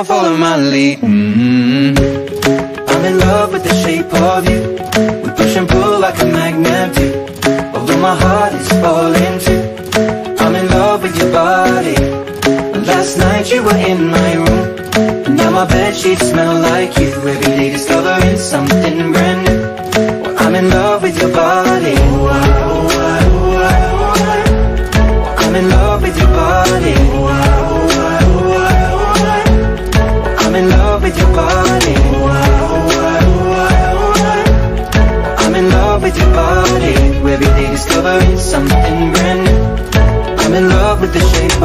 now, follow my lead. Mm-hmm. I'm in love with the shape of you. We push and pull like a magnet do. Although my heart is falling too. I'm in love with your body. Last night you were in my room. And now my bed sheets smell like you. Every day discovering something brand new. Well, I'm in love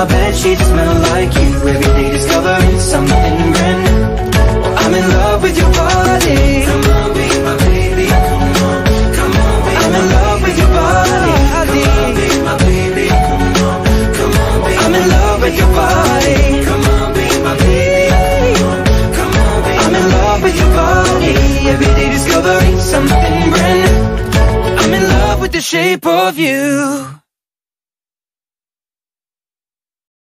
my bed sheets smell like you. Every day discovering something brand new. I'm in love with your body. Come on, be my baby. Come on, come on, be I'm in love with your body. Come on, be my baby. Come on, come on, be I'm in love with your body. Come on, be my baby. Come on, come on, be I'm in love with your body. Every day discovering something brand new. I'm in love with the shape of you.